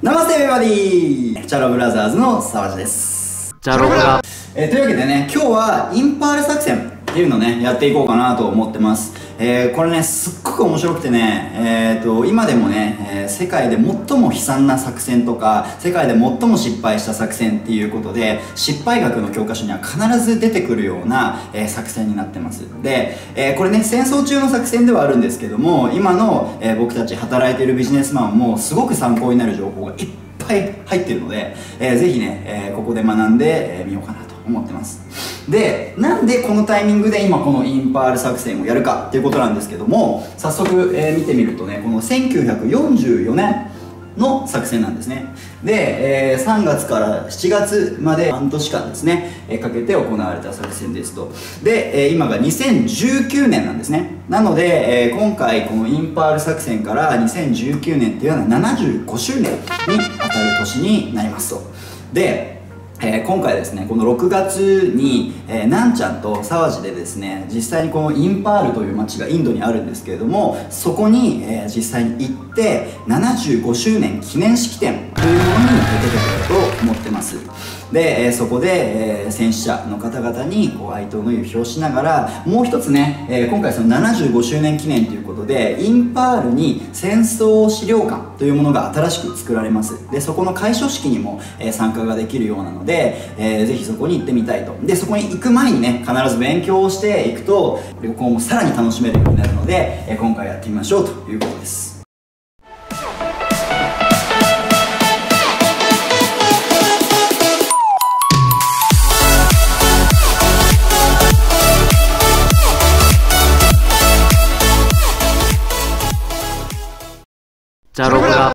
ナマステバディチャロブラザーズの沢地です。チャロブラえーというわけでね、今日はインパール作戦っていうのをね、やっていこうかなと思ってます。えーこれね、すっごく面白くてね、えーと、今でもね、えー世界で最も悲惨な作戦とか、世界で最も失敗した作戦っていうことで、失敗学の教科書には必ず出てくるような、えー作戦になってます。で、えこれね、戦争中の作戦ではあるんですけども、今の、え僕たち働いてるビジネスマンもすごく参考になる情報がいっぱい入ってるので、えーぜひね、えここで学んで、みようかなと思ってます。でなんでこのタイミングで今このインパール作戦をやるかっていうことなんですけども早速、えー見てみるとねこの1944年の作戦なんですね。で、えー3月から7月まで半年間ですね、えーかけて行われた作戦ですと。で、えー今が2019年なんですね。なので、え今回このインパール作戦から2019年っていうのは75周年に当たる年になりますと。でえー今回ですねこの6月に、えーなんちゃんと沢地でですね実際にこのインパールという町がインドにあるんですけれどもそこに、えー実際に行って75周年記念式典というものに出てけたらと思ってます。で、えそこで、え戦死者の方々にこう哀悼の意を表しながらもう一つね、え今回その75周年記念ということでインパールに戦争資料館というものが新しく作られます。でそこの開所式にも、え参加ができるようなので、えーぜひそこに行ってみたいと。でそこに行く前にね必ず勉強をしていくと旅行もさらに楽しめるようになるので、え今回やってみましょうということです。チャロブラ。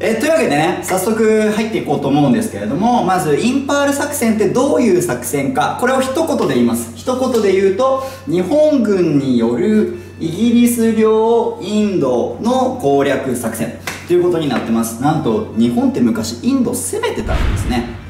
えーというわけでね早速入っていこうと思うんですけれどもまずインパール作戦ってどういう作戦かこれを一言で言います。一言で言うと日本軍によるイギリス領インドの攻略作戦ということになってます。なんと日本って昔インド攻めてたんですね。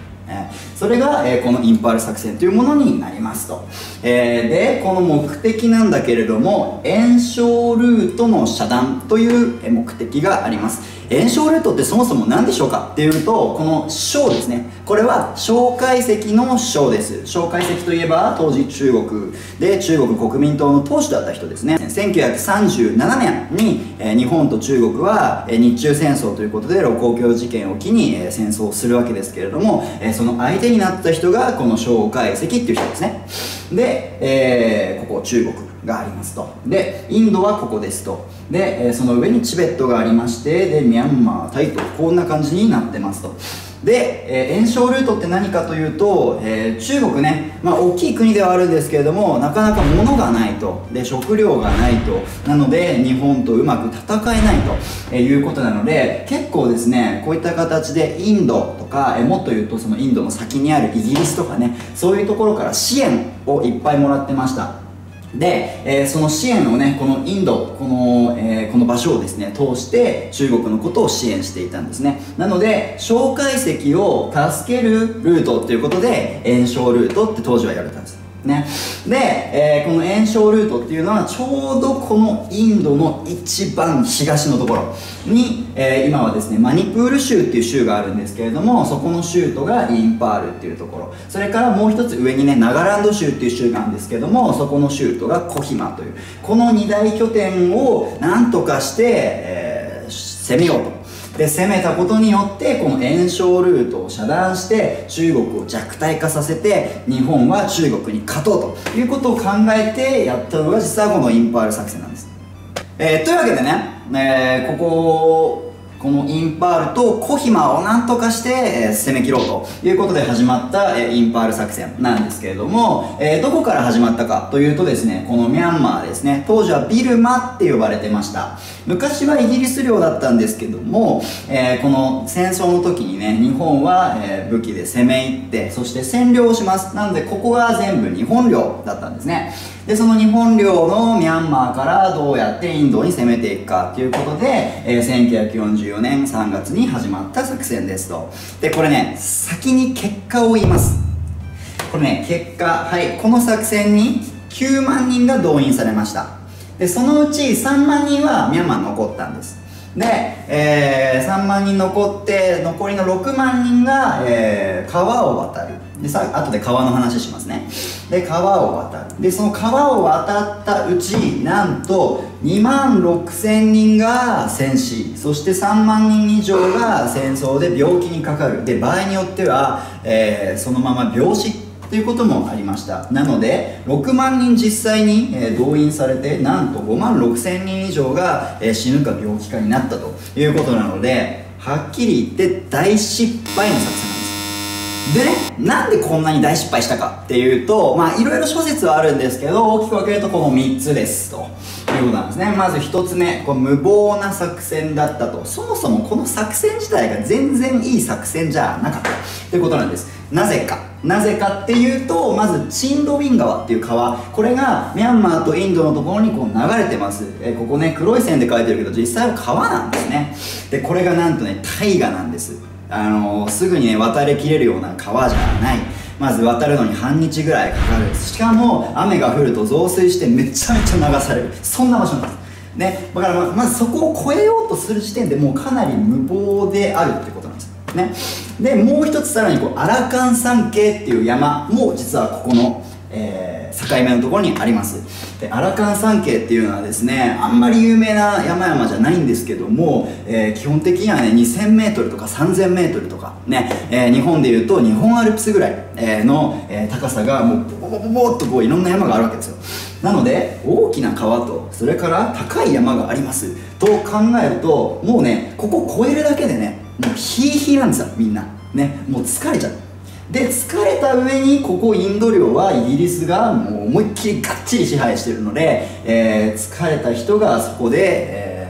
それが、えーこのインパール作戦というものになりますと、えーでこの目的なんだけれども炎症ルートの遮断という目的があります。炎症ルートってそもそも何でしょうかっていうとこの小ですね。これは小解石の小です。小解石といえば当時中国で中国国民党の党首だった人ですね。1937年に、えー日本と中国は、えー日中戦争ということで盧溝橋事件を機に、えー戦争をするわけですけれども、えーその相手にになった人がこの蒋介石っていう人ですね。で、えーここ中国がありますと。でインドはここですと。で、えその上にチベットがありましてでミャンマータイとこんな感じになってますと。で、えー炎症ルートって何かというと、えー中国ね、まあ、大きい国ではあるんですけれどもなかなか物がないとで食料がないとなので日本とうまく戦えないとえいうことなので結構ですねこういった形でインドとか、えーもっと言うとそのインドの先にあるイギリスとかねそういうところから支援をいっぱいもらってました。で、えーその支援をねこのインドこの,、えーこの場所をですね通して中国のことを支援していたんですね。なので蒋介石を助けるルートっていうことで援蒋ルートって当時は呼ばれたんです。ね、で、えーこの援蒋ルートっていうのはちょうどこのインドの一番東のところに、えー今はですねマニプール州っていう州があるんですけれどもそこの州都がインパールっていうところ。それからもう一つ上にねナガランド州っていう州があるんですけどもそこの州都がコヒマという。この二大拠点をなんとかして、えー攻めようと。で攻めたことによってこの援蒋ルートを遮断して中国を弱体化させて日本は中国に勝とうということを考えてやったのが実はこのインパール作戦なんです、えーというわけでね、えーこここのインパールとコヒマをなんとかして、え攻め切ろうということで始まった、えインパール作戦なんですけれども、えどこから始まったかというとですねこのミャンマーですね。当時はビルマって呼ばれてました。昔はイギリス領だったんですけども、えこの戦争の時にね日本は、え武器で攻め入ってそして占領します。なのでここが全部日本領だったんですね。でその日本領のミャンマーからどうやってインドに攻めていくかということで、えー1944年3月に始まった作戦ですと。でこれね先に結果を言います。これね結果はいこの作戦に9万人が動員されました。でそのうち3万人はミャンマー残ったんです。で、えー、3万人残って残りの6万人が、えー、川を渡る。でさ後で川の話しますね。で川を渡る。でその川を渡ったうちなんと2万6千人が戦死。そして3万人以上が戦争で病気にかかる。で場合によっては、えー、そのまま病死ということもありました。なので6万人実際に、え、動員されてなんと5万6千人以上が、え、死ぬか病気かになったということなのではっきり言って大失敗の作戦。でね、なんでこんなに大失敗したかっていうと、まあいろいろ諸説はあるんですけど、大きく分けるとこの3つですと。いうことなんですね。まず1つ目、こう無謀な作戦だったと。そもそもこの作戦自体が全然いい作戦じゃなかったということなんです。なぜか。なぜかっていうと、まずチンドウィン川っていう川、これがミャンマーとインドのところにこう流れてます。えここね、黒い線で書いてるけど、実際は川なんですね。で、これがなんとね、大河なんです。あのすぐにね渡りきれるような川じゃない。まず渡るのに半日ぐらいかかる。しかも雨が降ると増水してめちゃめちゃ流される。そんな場所なんです。ね、だからまずそこを越えようとする時点でもうかなり無謀であるってことなんです。ね。でもう一つさらにこうアラカン山系っていう山も実はここの、えー境目のところにあります。でアラカン山系っていうのはですねあんまり有名な山々じゃないんですけども、えー、基本的にはね 2000m とか 3000m とかね、えー、日本でいうと日本アルプスぐらい、え、の、え高さがもうボボボボっとこういろんな山があるわけですよ。なので大きな川とそれから高い山があります。と考えるともうねここ越えるだけでねもうヒーヒーなんですよみんな。ねもう疲れちゃう。で疲れた上にここインド領はイギリスがもう思いっきりがっちり支配してるので、えー、疲れた人がそこで、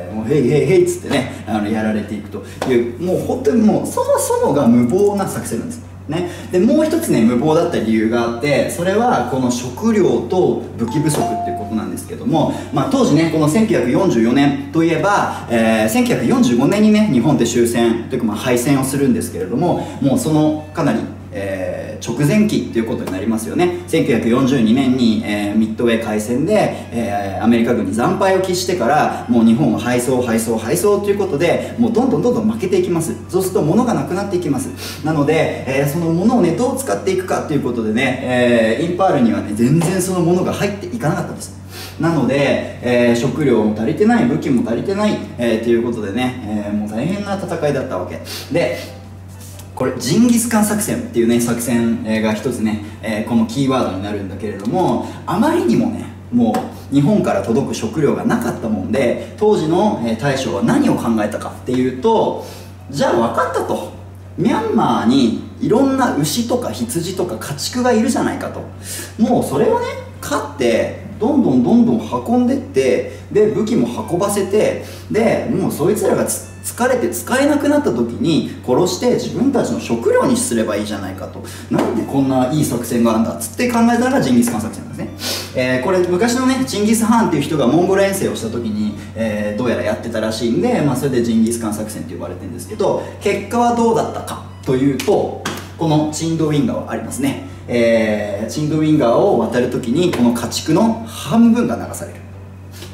えー、もうヘイヘイヘイっつってねあのやられていくというもう本当にもうそもそもが無謀な作戦なんですね、でもう一つね無謀だった理由があってそれはこの食料と武器不足っていうことなんですけども、まあ、当時ねこの1944年といえば、えー、1945年にね日本って終戦というかまあ敗戦をするんですけれどももうそのかなりえー、直前期ということになりますよね。1942年に、えー、ミッドウェー海戦で、えー、アメリカ軍に惨敗を喫してからもう日本は敗走敗走敗走ということでもうどんどんどんどん負けていきます。そうすると物がなくなっていきます。なので、え、その物をねどう使っていくかということでね、え、インパールにはね全然その物が入っていかなかったんです。なので、えー、食料も足りてない武器も足りてない、えー、ということでね、えー、もう大変な戦いだったわけ。でこれジンギスカン作戦っていうね作戦が一つね、えー、このキーワードになるんだけれどもあまりにもねもう日本から届く食料がなかったもんで当時の大将は何を考えたかっていうとじゃあ分かったと。ミャンマーにいろんな牛とか羊とか家畜がいるじゃないかと。もうそれをね飼ってどんどんどんどん運んでってで武器も運ばせてでもうそいつらが疲れて使えなくなった時に殺して自分たちの食料にすればいいじゃないかと。なんでこんないい作戦があるんだっつって考えたのがジンギスカン作戦なんですね、えー、これ昔のねチンギス・ハンっていう人がモンゴル遠征をした時に、えー、どうやらやってたらしいんで、まあ、それでジンギスカン作戦って呼ばれてるんですけど結果はどうだったかというとこのチンドウィン川ありますね、えー、チンドウィン川を渡るときにこの家畜の半分が流される。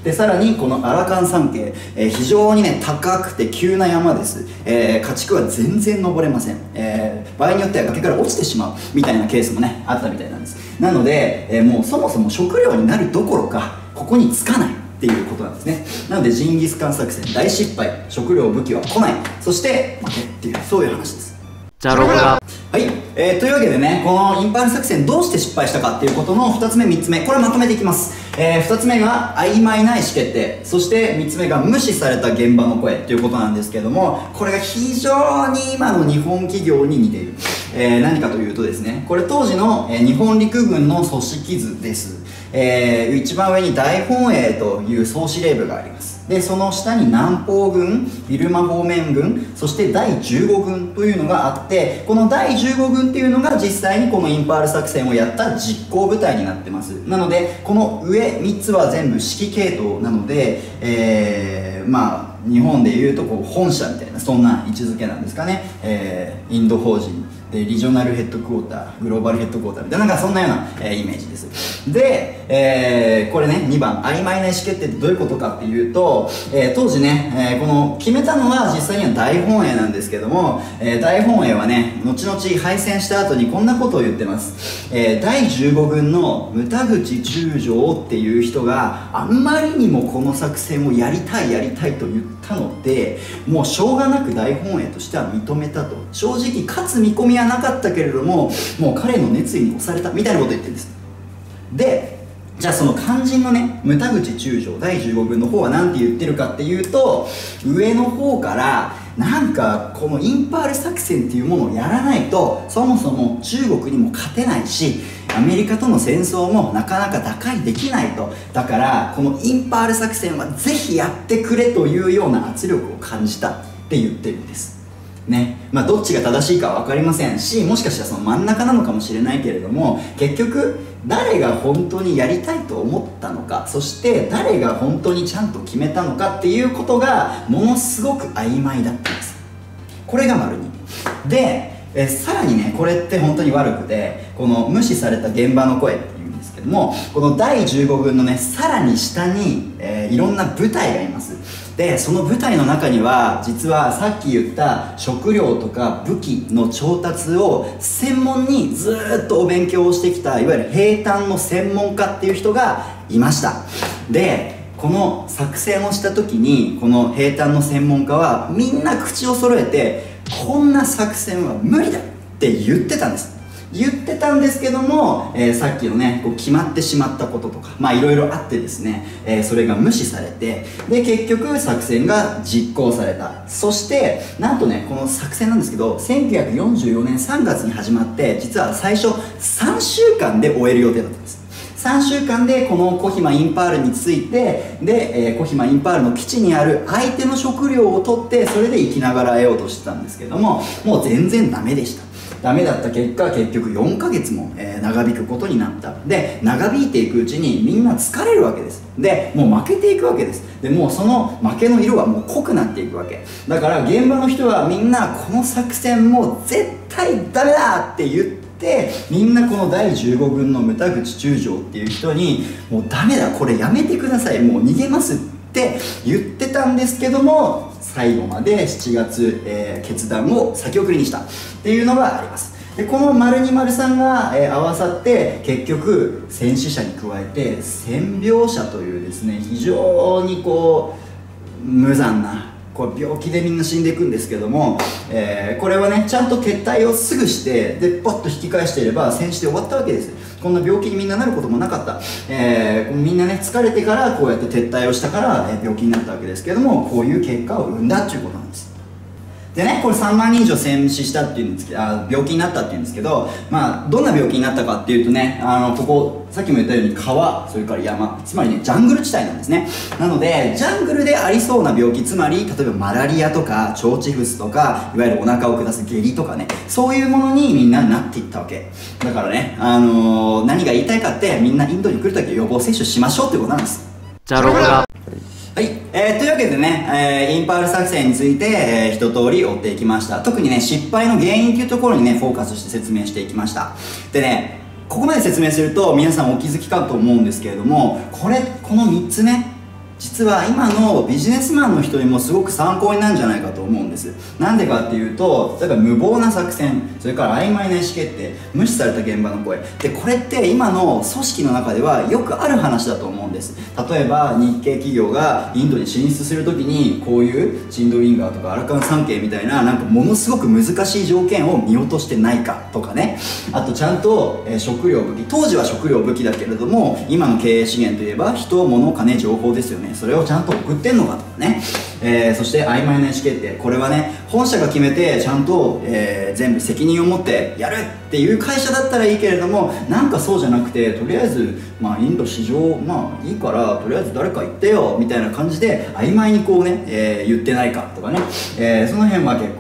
でさらにこのアラカン山系、えー、非常にね高くて急な山です、えー、家畜は全然登れません、えー、場合によっては崖から落ちてしまうみたいなケースもねあったみたいなんです。なので、えー、もうそもそも食料になるどころかここにつかないっていうことなんですね。なのでジンギスカン作戦大失敗。食料武器は来ない。そして負けっていうそういう話です。じゃあロが。はい、えー、というわけでねこのインパール作戦どうして失敗したかっていうことの2つ目3つ目。これまとめていきます、えー、2つ目が曖昧な意思決定。そして3つ目が無視された現場の声。ということなんですけどもこれが非常に今の日本企業に似ている、えー、何かというとですねこれ当時の、日本陸軍の組織図です。えー、一番上に大本営という総司令部があります。でその下に南方軍ビルマ方面軍そして第15軍というのがあってこの第15軍っていうのが実際にこのインパール作戦をやった実行部隊になってます。なのでこの上3つは全部指揮系統なので、えー、まあ日本でいうとこう本社みたいなそんな位置づけなんですかね、えーインド法人でリジョナルヘッドクォーターグローバルヘッドクォーターみたいななんかそんなような、えーイメージです。で、えーこれね2番曖昧な意思決定ってどういうことかっていうと、えー当時ね、えこの決めたのは実際には大本営なんですけども、え大本営はね後々敗戦した後にこんなことを言ってます、え第15軍の牟田口中将っていう人があんまりにもこの作戦をやりたいやりたいと言ったのでもうしょうがなく大本営としては認めたと。正直勝つ見込みはなかったけれどももう彼の熱意に押されたみたいなこと言ってるんです。でじゃあその肝心のね牟田口中将第15軍の方は何て言ってるかっていうと上の方からなんかこのインパール作戦っていうものをやらないとそもそも中国にも勝てないしアメリカとの戦争もなかなか打開できないと。だからこのインパール作戦はぜひやってくれというような圧力を感じたって言ってるんです。ね。まあ、どっちが正しいか分かりませんしもしかしたらその真ん中なのかもしれないけれども結局誰が本当にやりたいと思ったのかそして誰が本当にちゃんと決めたのかっていうことがものすごく曖昧だったんです。これが丸2でえさらにねこれって本当に悪くてこの無視された現場の声っていうんですけどもこの第15軍のねさらに下に、えーいろんな部隊がいます。でその部隊の中には実はさっき言った食料とか武器の調達を専門にずっとお勉強をしてきたいわゆる兵隊の専門家っていう人がいました。でこの作戦をした時にこの兵隊の専門家はみんな口を揃えてこんな作戦は無理だって言ってたんです。言ってたんですけども、えーさっきのねこう決まってしまったこととかまあいろいろあってですね、えーそれが無視されてで結局作戦が実行された。そしてなんとねこの作戦なんですけど1944年3月に始まって実は最初3週間で終える予定だったんです。3週間でこのコヒマインパールに着いてで、えーコヒマインパールの基地にある相手の食料を取ってそれで生きながらえようとしてたんですけどももう全然ダメでした。ダメだった結果結局4ヶ月も、えー長引くことになった。で長引いていくうちにみんな疲れるわけです。でもう負けていくわけです。でもうその負けの色はもう濃くなっていくわけ。だから現場の人はみんなこの作戦もう絶対ダメだって言ってみんなこの第15軍の牟田口中将っていう人にもうダメだこれやめてくださいもう逃げますって言ってたんですけども最後まで7月、えー決断を先送りにした。っていうのがあります。でこの丸2丸3が、えー合わさって結局戦死者に加えて戦病者というですね非常にこう無残なこれ病気でみんな死んでいくんですけども、えーこれはねちゃんと撤退をすぐしてでポッと引き返していれば戦死で終わったわけです。こんな病気にみんななることもなかった、えーみんなね疲れてからこうやって撤退をしたから、え病気になったわけですけどもこういう結果を生んだっていうことなんです。でねこれ3万人以上戦死したっていうんですけどあ病気になったっていうんですけどまあどんな病気になったかっていうとねあのここさっきも言ったように川それから山つまりねジャングル地帯なんですね。なのでジャングルでありそうな病気つまり例えばマラリアとか腸チフスとかいわゆるお腹を下す下痢とかねそういうものにみんななっていったわけ。だからね、あのー何が言いたいかってみんなインドに来るときは予防接種しましょうってことなんです。じゃろが。はい、えーというわけでね、えーインパール作戦について、えー一通り追っていきました。特にね失敗の原因というところにねフォーカスして説明していきました。でねここまで説明すると皆さんお気づきかと思うんですけれどもこれこの3つね実は今のビジネスマンの人にもすごく参考になるんじゃないかと思うんです。なんでかっていうと例えば無謀な作戦それから曖昧な意思決定無視された現場の声。でこれって今の組織の中ではよくある話だと思うんです。例えば日系企業がインドに進出するときにこういうチンドウィンガーとかアラカン三景みたいななんかものすごく難しい条件を見落としてないかとかね。あとちゃんと、え食料武器当時は食料武器だけれども今の経営資源といえば人物金情報ですよね。それをちゃんと送ってんのかとかね、えーそして曖昧な意思決定。これはね本社が決めてちゃんと、えー全部責任を持ってやるっていう会社だったらいいけれどもなんかそうじゃなくてとりあえず、まあ、インド市場まあいいからとりあえず誰か行ってよみたいな感じで曖昧にこうね、えー言ってないかとかね、えその辺は結構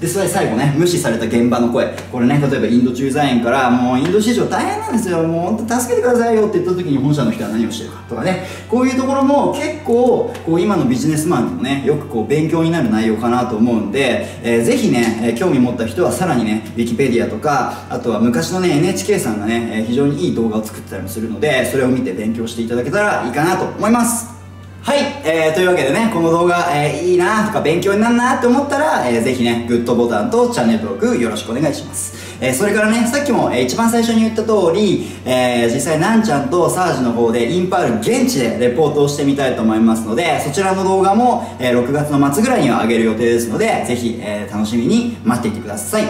でそれ最後ね無視された現場の声。これね例えばインド駐在員からもうインド市場大変なんですよ。もう本当助けてくださいよって言った時に本社の人は何をしてるかとかね。こういうところも結構こう今のビジネスマンにもねよくこう勉強になる内容かなと思うんで、えー、ぜひね、え、興味持った人はさらにねウィキペディアとかあとは昔のね NHK さんがね、え、非常にいい動画を作ってたりもするのでそれを見て勉強していただけたらいいかなと思います。はい、えー、というわけでね、この動画、えー、いいなとか勉強になるなって思ったら、えー、ぜひね、グッドボタンとチャンネル登録よろしくお願いします。えー、それからね、さっきも、えー、一番最初に言った通り、えー、実際なんちゃんとサージの方でインパール現地でレポートをしてみたいと思いますので、そちらの動画も、えー、6月の末ぐらいには上げる予定ですので、ぜひ、えー、楽しみに待っていてください。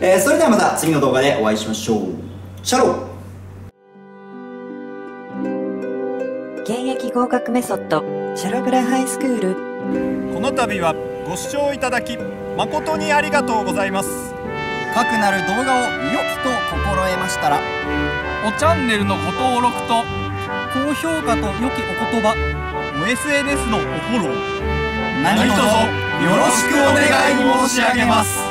えー、それではまた次の動画でお会いしましょう。シャロー現役合格メソッドシャログラハイスクール。この度はご視聴いただき誠にありがとうございます。かくなる動画を良きと心得ましたらおチャンネルのご登録と高評価と良きお言葉お SNS のおフォロー。何卒よろしくお願い申し上げます